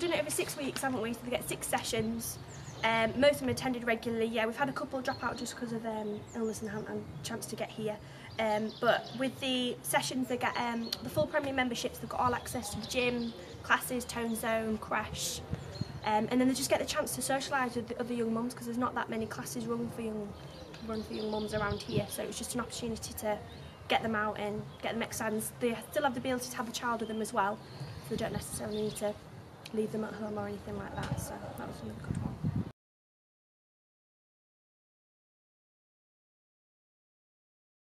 we've done it over six weeks, haven't we? So they get six sessions. Um, most of them attended regularly. Yeah, we've had a couple drop out just because of um, illness and haven't had a chance to get here. Um, but with the sessions, they get um, the full primary memberships. They've got all access to the gym, classes, tone zone, crash, um, and then they just get the chance to socialise with the other young mums because there's not that many classes run for young run for young mums around here. So it's just an opportunity to get them out and get them excited. They still have the ability to have a child with them as well, so they don't necessarily need to leave them at home or anything like that. So that was.